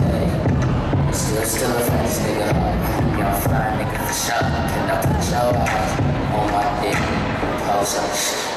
day. Still, still a fast nigga. You know, fly nigga I sure. Cannot control. On my dick, pose up.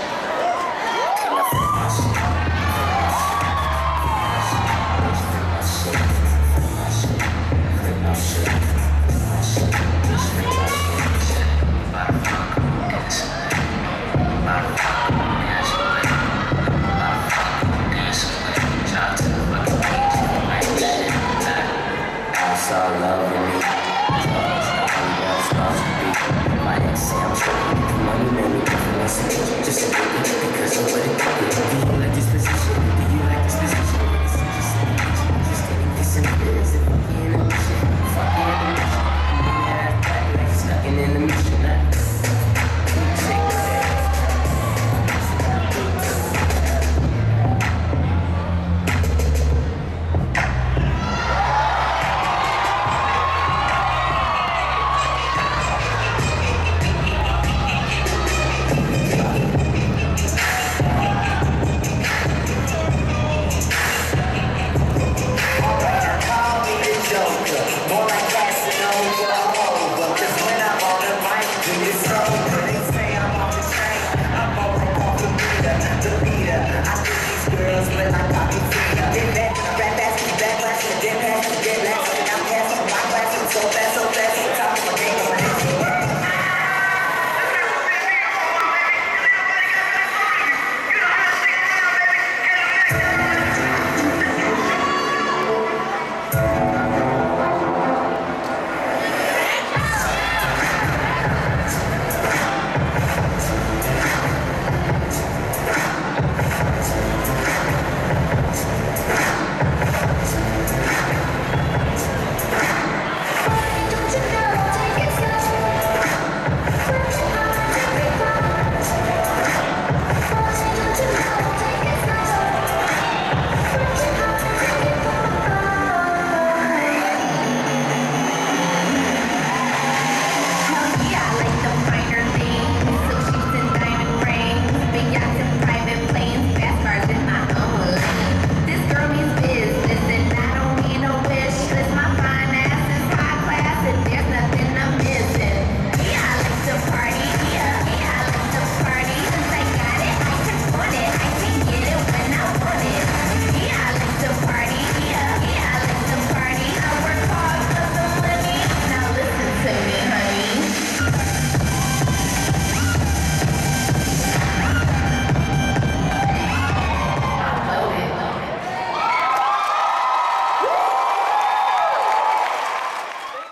Money made me different. I said, just a because what it could be. Do you like Jamita. I see these girls, but I'm popping free. Been back, that.